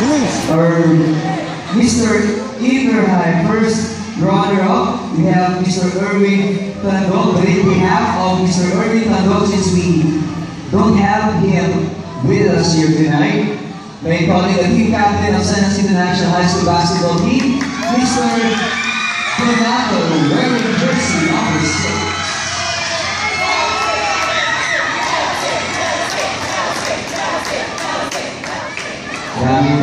Cruz, um, or Mr. Iberhai, first runner-up. We have Mr. Irving Tandon, but in behalf of Mr. Erwin Tandon, since we don't have him with us here tonight, may calling the team captain of San Jacinto National High School basketball team, Mr. Donato, wearing jersey number six. Gracias.